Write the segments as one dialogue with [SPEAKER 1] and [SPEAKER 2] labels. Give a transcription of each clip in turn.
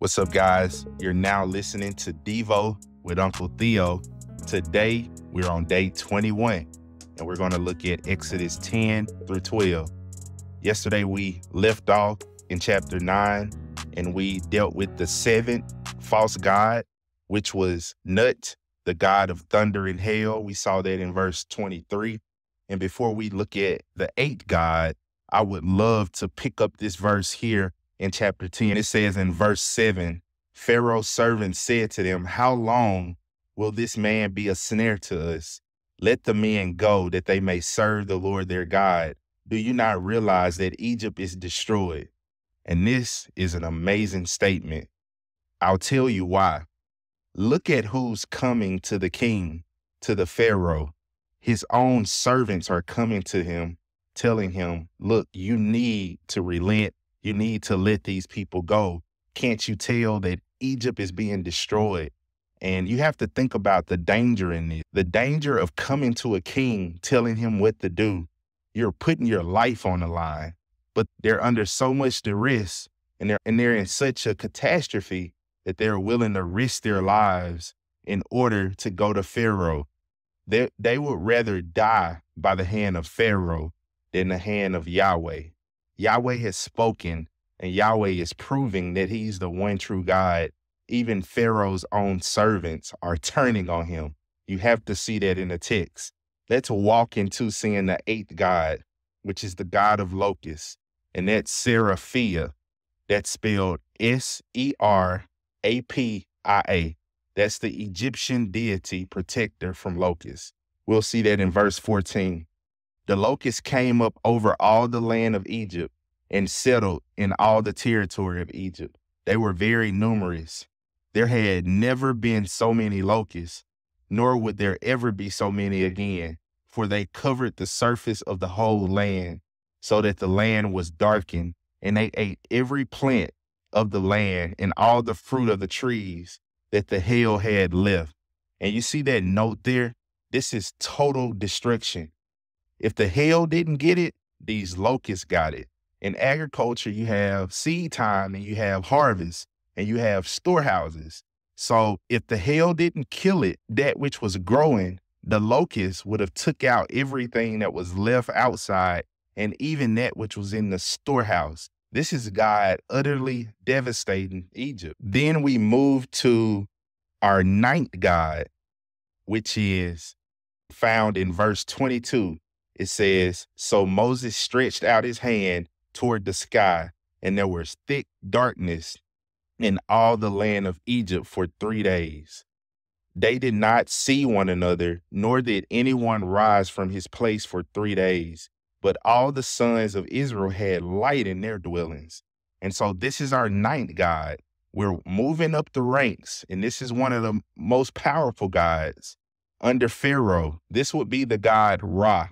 [SPEAKER 1] What's up, guys? You're now listening to Devo with Uncle Theo. Today, we're on day 21, and we're going to look at Exodus 10 through 12. Yesterday, we left off in chapter 9, and we dealt with the seventh false god, which was Nut, the god of thunder and hail. We saw that in verse 23. And before we look at the eighth god, I would love to pick up this verse here in chapter 10. It says in verse 7 Pharaoh's servant said to them, How long will this man be a snare to us? Let the men go that they may serve the Lord their God. Do you not realize that Egypt is destroyed? And this is an amazing statement. I'll tell you why. Look at who's coming to the king, to the Pharaoh. His own servants are coming to him, telling him, Look, you need to relent you need to let these people go. Can't you tell that Egypt is being destroyed? And you have to think about the danger in this the danger of coming to a king, telling him what to do. You're putting your life on the line, but they're under so much duress and they're, and they're in such a catastrophe that they're willing to risk their lives in order to go to Pharaoh. They, they would rather die by the hand of Pharaoh than the hand of Yahweh. Yahweh has spoken and Yahweh is proving that he's the one true God. Even Pharaoh's own servants are turning on him. You have to see that in the text. Let's walk into seeing the eighth God, which is the God of locusts, and that's Serapia. That's spelled S E R A P I A. That's the Egyptian deity protector from locusts. We'll see that in verse 14. The locusts came up over all the land of Egypt and settled in all the territory of Egypt. They were very numerous. There had never been so many locusts, nor would there ever be so many again, for they covered the surface of the whole land, so that the land was darkened, and they ate every plant of the land and all the fruit of the trees that the hail had left. And you see that note there? This is total destruction. If the hail didn't get it, these locusts got it. In agriculture, you have seed time and you have harvest and you have storehouses. So if the hail didn't kill it, that which was growing, the locusts would have took out everything that was left outside and even that which was in the storehouse. This is God utterly devastating Egypt. Then we move to our ninth God, which is found in verse 22 it mm-hmm. says, So Moses stretched out his hand toward the sky, and there was thick darkness in all the land of Egypt for three days. They did not see one another, nor did anyone rise from his place for three days. But all the sons of Israel had light in their dwellings. And so this is our ninth God. We're moving up the ranks, and this is one of the most powerful gods. Under Pharaoh, this would be the god Ra,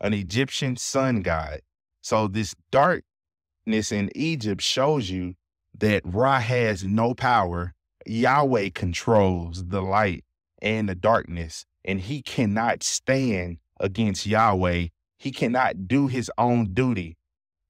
[SPEAKER 1] an Egyptian sun god. So this darkness in Egypt shows you that Ra has no power. Yahweh controls the light and the darkness, and he cannot stand against Yahweh. He cannot do his own duty.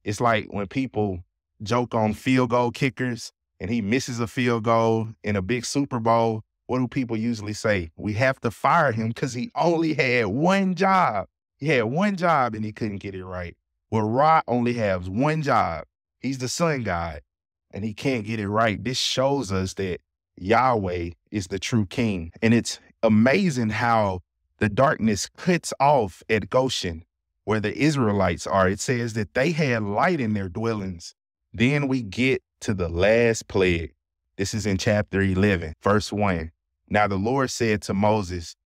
[SPEAKER 1] It's like when people joke on field goal kickers and he misses a field goal in a big Super Bowl. What do people usually say? We have to fire him because he only had one job. He had one job and he couldn't get it right. Well, Ra only has one job. He's the sun god and he can't get it right. This shows us that Yahweh is the true king. And it's amazing how the darkness cuts off at Goshen, where the Israelites are. It says that they had light in their dwellings. Then we get to the last plague. This is in chapter 11, verse 1. Now the Lord said to Moses,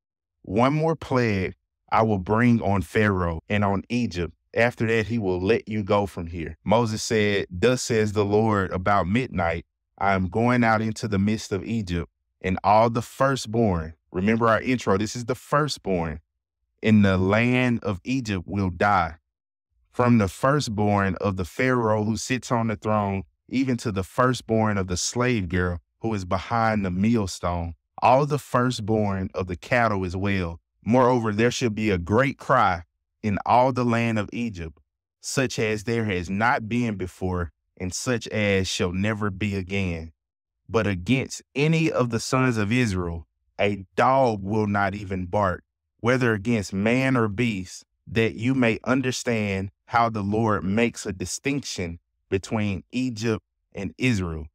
[SPEAKER 1] One more plague I will bring on Pharaoh and on Egypt. After that, he will let you go from here. Moses said, Thus says the Lord about midnight, I am going out into the midst of Egypt, and all the firstborn, remember our intro, this is the firstborn, in the land of Egypt will die. From the firstborn of the Pharaoh who sits on the throne, even to the firstborn of the slave girl who is behind the millstone, all the firstborn of the cattle as well, Moreover, there shall be a great cry in all the land of Egypt, such as there has not been before, and such as shall never be again. But against any of the sons of Israel, a dog will not even bark, whether against man or beast, that you may understand how the Lord makes a distinction between Egypt and Israel.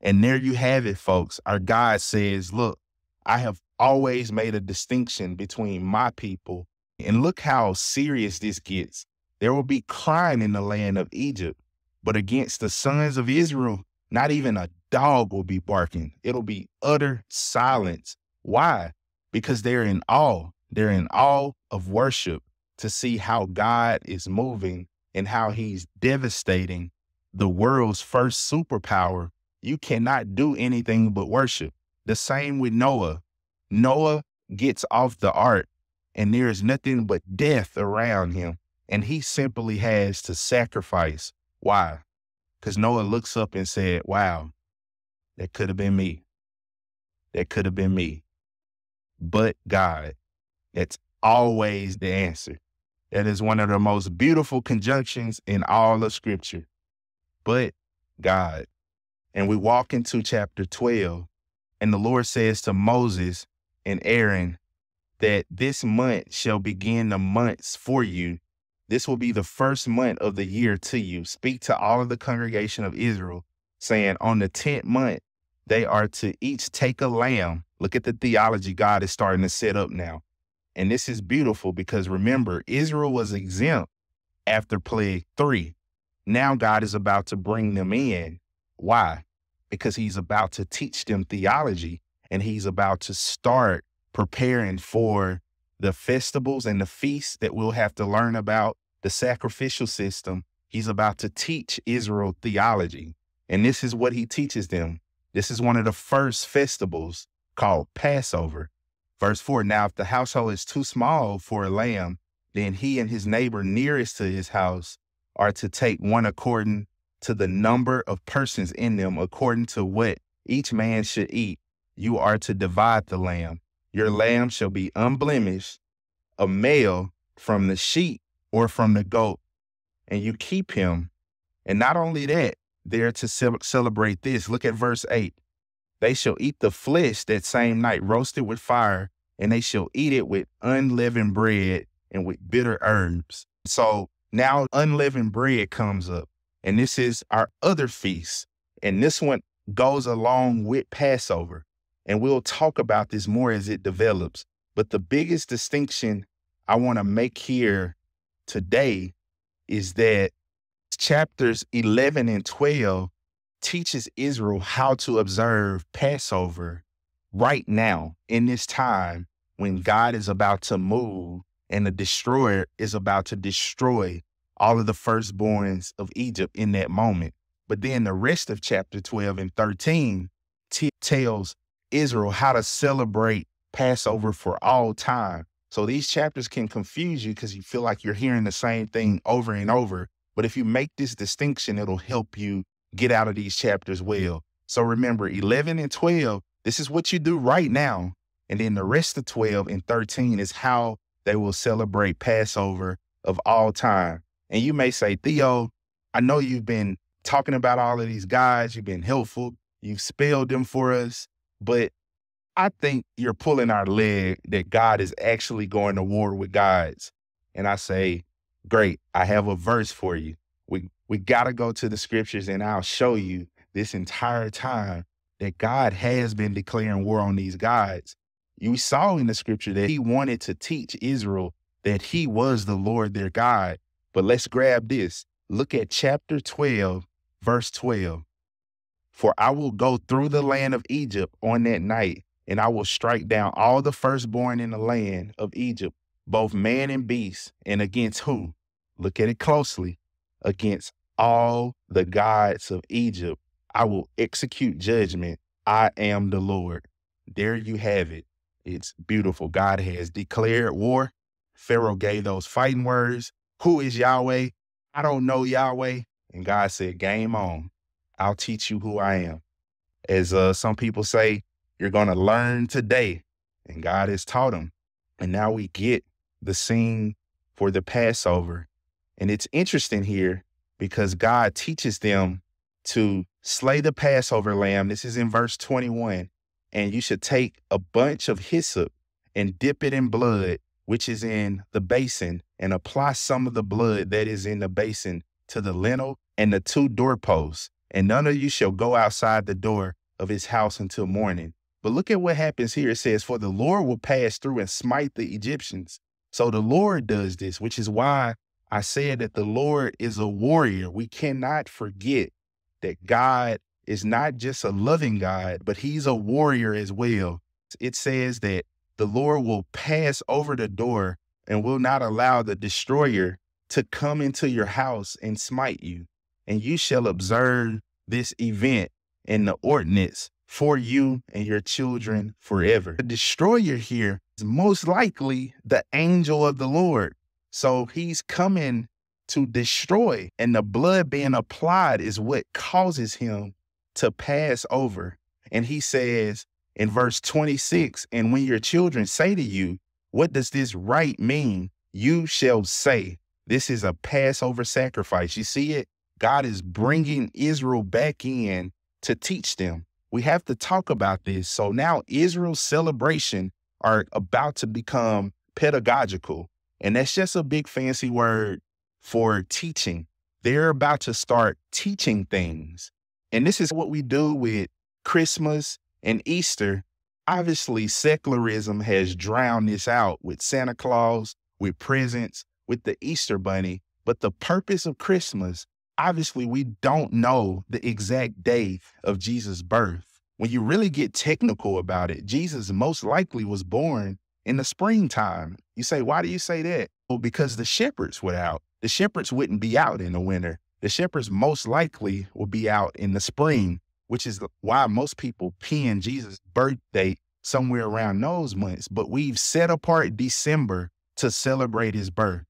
[SPEAKER 1] And there you have it, folks. Our God says, Look, I have always made a distinction between my people. And look how serious this gets. There will be crime in the land of Egypt, but against the sons of Israel, not even a dog will be barking. It'll be utter silence. Why? Because they're in awe. They're in awe of worship to see how God is moving and how he's devastating the world's first superpower. You cannot do anything but worship. The same with Noah. Noah gets off the ark and there is nothing but death around him. And he simply has to sacrifice. Why? Because Noah looks up and said, Wow, that could have been me. That could have been me. But God, that's always the answer. That is one of the most beautiful conjunctions in all of Scripture. But God. And we walk into chapter 12, and the Lord says to Moses and Aaron that this month shall begin the months for you. This will be the first month of the year to you. Speak to all of the congregation of Israel, saying, On the 10th month, they are to each take a lamb. Look at the theology God is starting to set up now. And this is beautiful because remember, Israel was exempt after plague three. Now God is about to bring them in. Why? Because he's about to teach them theology and he's about to start preparing for the festivals and the feasts that we'll have to learn about, the sacrificial system. He's about to teach Israel theology. And this is what he teaches them. This is one of the first festivals called Passover. Verse 4 Now, if the household is too small for a lamb, then he and his neighbor nearest to his house are to take one according to the number of persons in them, according to what each man should eat. You are to divide the lamb. Your mm-hmm. lamb shall be unblemished, a male from the sheep or from the goat, and you keep him. And not only that, they're to ce- celebrate this. Look at verse 8. They shall eat the flesh that same night, roasted with fire, and they shall eat it with unleavened bread and with bitter herbs. So now unleavened bread comes up, and this is our other feast. And this one goes along with Passover. And we'll talk about this more as it develops. But the biggest distinction I want to make here today is that chapters 11 and 12 teaches Israel how to observe Passover right now in this time when God is about to move and the destroyer is about to destroy all of the firstborns of Egypt in that moment. But then the rest of chapter 12 and 13 t- tells Israel how to celebrate Passover for all time. So these chapters can confuse you because you feel like you're hearing the same thing over and over. But if you make this distinction, it'll help you get out of these chapters well. So remember, 11 and 12, this is what you do right now. And then the rest of 12 and 13 is how they will celebrate Passover of all time. And you may say, Theo, I know you've been talking about all of these guys, you've been helpful, you've spelled them for us. But I think you're pulling our leg that God is actually going to war with gods. And I say, great, I have a verse for you. We we gotta go to the scriptures and I'll show you this entire time that God has been declaring war on these gods. You saw in the scripture that he wanted to teach Israel that he was the Lord their God. But let's grab this. Look at chapter 12, verse 12. For I will go through the land of Egypt on that night, and I will strike down all the firstborn in the land of Egypt, both man and beast, and against who? Look at it closely. Against all the gods of Egypt, I will execute judgment. I am the Lord. There you have it. It's beautiful. God has declared war. Pharaoh gave those fighting words. Who is Yahweh? I don't know Yahweh. And God said, Game on. I'll teach you who I am. As uh, some people say, you're going to learn today. And God has taught them. And now we get the scene for the Passover. And it's interesting here because God teaches them to slay the Passover lamb. This is in verse 21. And you should take a bunch of hyssop and dip it in blood, which is in the basin, and apply some of the blood that is in the basin to the lintel and the two doorposts. And none of you shall go outside the door of his house until morning. But look at what happens here. It says, For the Lord will pass through and smite the Egyptians. So the Lord does this, which is why I said that the Lord is a warrior. We cannot forget that God is not just a loving God, but he's a warrior as well. It says that the Lord will pass over the door and will not allow the destroyer to come into your house and smite you. And you shall observe this event and the ordinance for you and your children forever. The destroyer here is most likely the angel of the Lord. So he's coming to destroy, and the blood being applied is what causes him to pass over. And he says in verse 26 And when your children say to you, What does this rite mean? You shall say, This is a Passover sacrifice. You see it? God is bringing Israel back in to teach them. We have to talk about this. So now Israel's celebration are about to become pedagogical. And that's just a big fancy word for teaching. They're about to start teaching things. And this is what we do with Christmas and Easter. Obviously, secularism has drowned this out with Santa Claus, with presents, with the Easter bunny. But the purpose of Christmas, obviously, we don't know the exact day of Jesus' birth. When you really get technical about it, Jesus most likely was born in the springtime. You say, why do you say that? Well, because the shepherds were out the shepherds wouldn't be out in the winter. The shepherds most likely will be out in the spring, which is why most people pin Jesus' birthday somewhere around those months. But we've set apart December to celebrate his birth.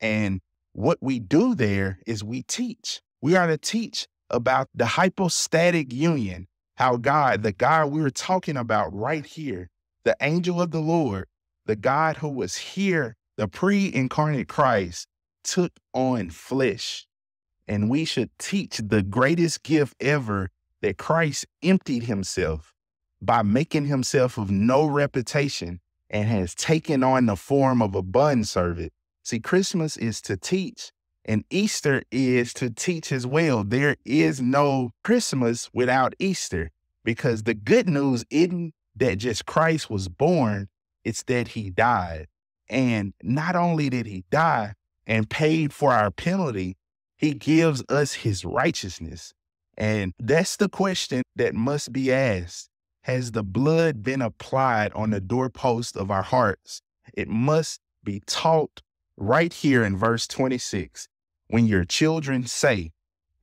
[SPEAKER 1] And what we do there is we teach. We are to teach about the hypostatic union, how God, the God we were talking about right here, the angel of the Lord, the God who was here, the pre incarnate Christ, took on flesh. And we should teach the greatest gift ever that Christ emptied himself by making himself of no reputation and has taken on the form of a bond servant. See, Christmas is to teach, and Easter is to teach as well. There is no Christmas without Easter because the good news isn't that just Christ was born, it's that he died. And not only did he die, and paid for our penalty, he gives us his righteousness. And that's the question that must be asked. Has the blood been applied on the doorpost of our hearts? It must be taught right here in verse 26. When your children say,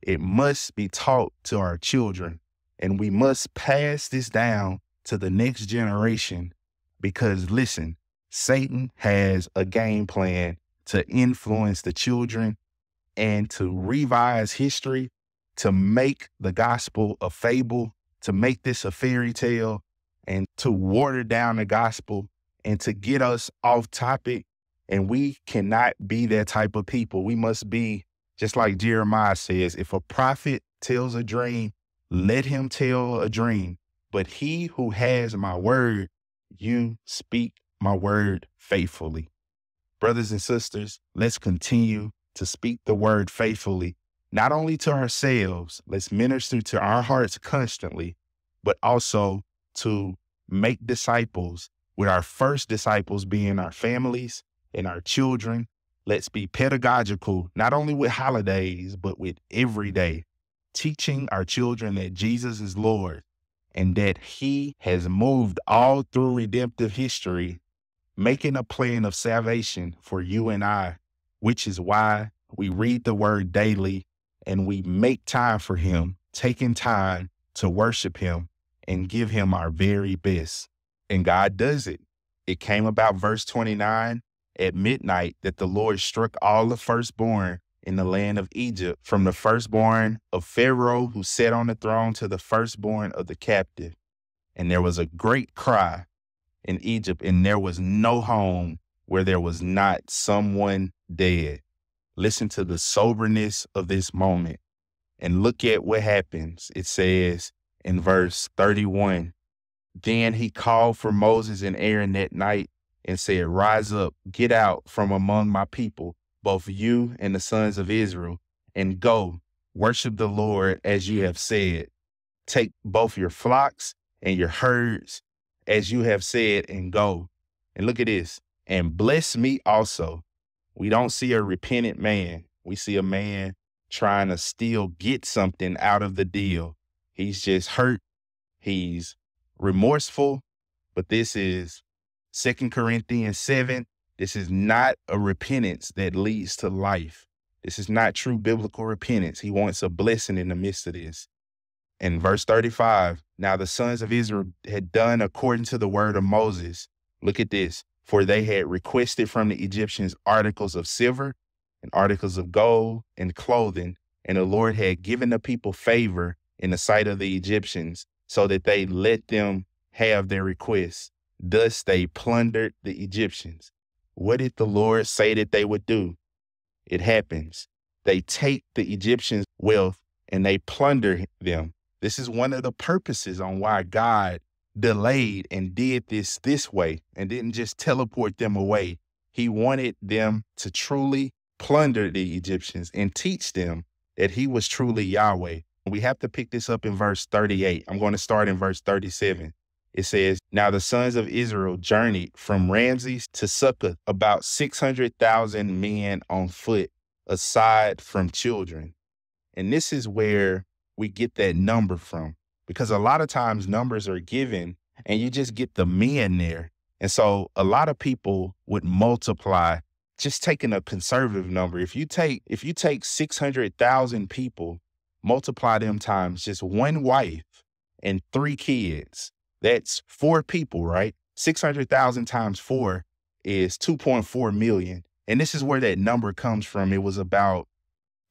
[SPEAKER 1] it must be taught to our children. And we must pass this down to the next generation because listen, Satan has a game plan to influence the children and to revise history, to make the gospel a fable, to make this a fairy tale, and to water down the gospel and to get us off topic. And we cannot be that type of people. We must be, just like Jeremiah says, if a prophet tells a dream, let him tell a dream. But he who has my word, you speak my word faithfully. Brothers and sisters, let's continue to speak the word faithfully, not only to ourselves, let's minister to our hearts constantly, but also to make disciples, with our first disciples being our families and our children. Let's be pedagogical, not only with holidays, but with every day, teaching our children that Jesus is Lord and that he has moved all through redemptive history making a plan of salvation for you and I, which is why we read the word daily and we make time for him, taking time to worship him and give him our very best. And God does it. It came about verse 29 at midnight that the Lord struck all the firstborn in the land of Egypt, from the firstborn of Pharaoh who sat on the throne to the firstborn of the captive. And there was a great cry in Egypt, and there was no home where there was not someone dead. Listen to the soberness of this moment. And look at what happens. It says in verse 31 Then he called for Moses and Aaron that night and said, Rise up, get out from among my people, both you and the sons of Israel, and go worship the Lord as you have said. Take both your flocks and your herds as you have said, and go. And look at this, and bless me also. We don't see a repentant man. We see a man trying to still get something out of the deal. He's just hurt. He's remorseful. But this is Second Corinthians 7. This is not a repentance that leads to life. This is not true biblical repentance. He wants a blessing in the midst of this. In verse 35, now the sons of Israel had done according to the word of Moses. Look at this. For they had requested from the Egyptians articles of silver and articles of gold and clothing, and the Lord had given the people favor in the sight of the Egyptians, so that they let them have their requests. Thus they plundered the Egyptians. What did the Lord say that they would do? It happens. They take the Egyptians' wealth and they plunder them. This is one of the purposes on why God delayed and did this this way and didn't just teleport them away. He wanted them to truly plunder the Egyptians and teach them that he was truly Yahweh. We have to pick this up in verse 38. I'm going to start in verse 37. It says, Now the sons of Israel journeyed from Ramses to Succoth, about 600,000 men on foot, aside from children. And this is where we get that number from, because a lot of times numbers are given and you just get the men there. And so a lot of people would multiply just taking a conservative number, if you take if you take 600,000 people, multiply them times just one wife and three kids, that's four people, right? 600,000 times 4 is 2.4 million. And this is where that number comes from. It was about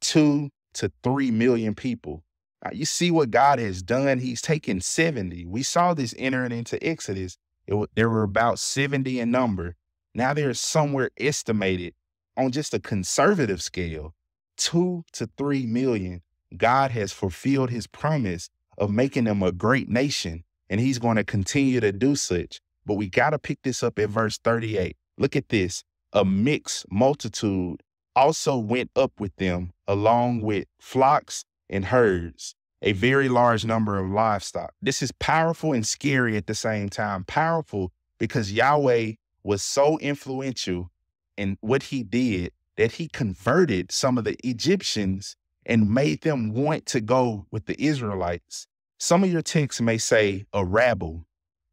[SPEAKER 1] 2 to 3 million people. Now, you see what God has done. He's taken 70. We saw this entering into Exodus. It, there were about 70 in number. Now there's somewhere estimated on just a conservative scale, two to three million. God has fulfilled his promise of making them a great nation, and he's going to continue to do such. But we got to pick this up at verse 38. Look at this. A mixed multitude also went up with them, along with flocks and herds, a very large number of livestock. This is powerful and scary at the same time. Powerful because Yahweh was so influential in what he did that he converted some of the Egyptians and made them want to go with the Israelites. Some of your texts may say a rabble,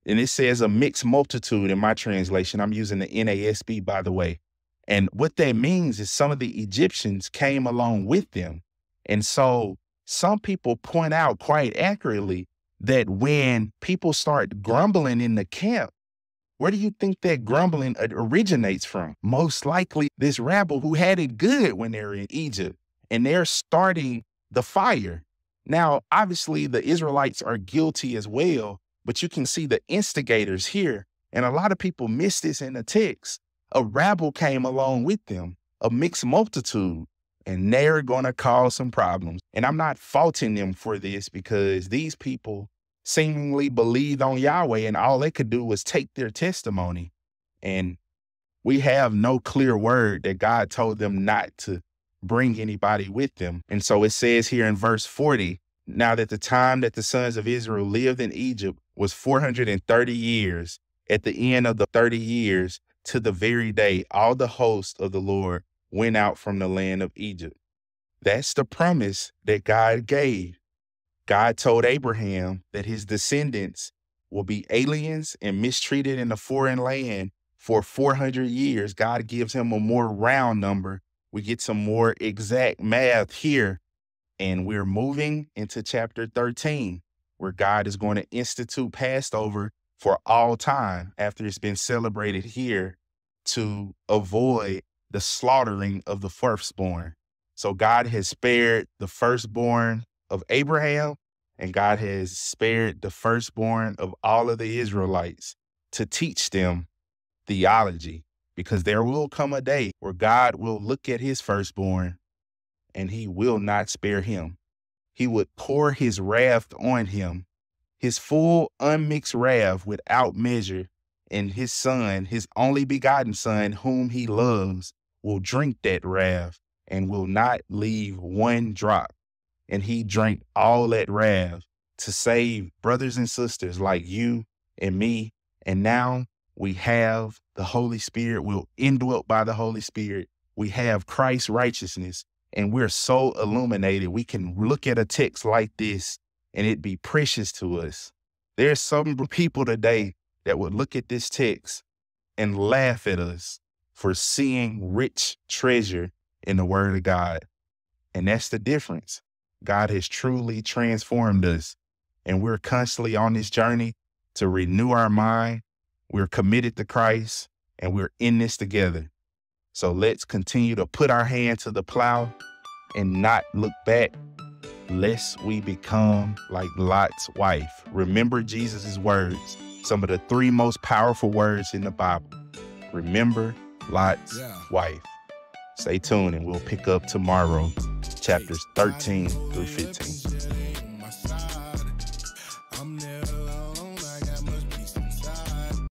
[SPEAKER 1] and it says a mixed multitude in my translation. I'm using the NASB, by the way. And what that means is some of the Egyptians came along with them. And so some people point out quite accurately that when people start grumbling in the camp, where do you think that grumbling originates from? Most likely this rabble who had it good when they were in Egypt and they're starting the fire. Now, obviously, the Israelites are guilty as well, but you can see the instigators here. And a lot of people miss this in the text. A rabble came along with them, a mixed multitude, and they're going to cause some problems. And I'm not faulting them for this because these people seemingly believed on Yahweh, and all they could do was take their testimony. And we have no clear word that God told them not to bring anybody with them. And so it says here in verse 40 now that the time that the sons of Israel lived in Egypt was 430 years, at the end of the 30 years, to the very day, all the hosts of the Lord went out from the land of Egypt. That's the promise that God gave. God told Abraham that his descendants will be aliens and mistreated in a foreign land for 400 years. God gives him a more round number. We get some more exact math here. And we're moving into chapter 13, where God is going to institute Passover for all time after it's been celebrated here to avoid the slaughtering of the firstborn. So God has spared the firstborn of Abraham, and God has spared the firstborn of all of the Israelites to teach them theology, because there will come a day where God will look at his firstborn and he will not spare him. he would pour his wrath on him, his full unmixed wrath without measure, and his son, his only begotten son, whom he loves, will drink that wrath and will not leave one drop. And he drank all that wrath to save brothers and sisters like you and me. And now we have the Holy Spirit. We're indwelt by the Holy Spirit. We have Christ's righteousness, and we're so illuminated. We can look at a text like this and it be precious to us. There's some people today that would look at this text and laugh at us for seeing rich treasure in the Word of God. And that's the difference. God has truly transformed us, and we're constantly on this journey to renew our mind. We're committed to Christ, and we're in this together. So let's continue to put our hand to the plow and not look back, lest we become like Lot's wife. Remember Jesus' words, some of the three most powerful words in the Bible. Remember Lot's yeah. wife. Stay tuned and we'll pick up tomorrow, chapters 13 through 15.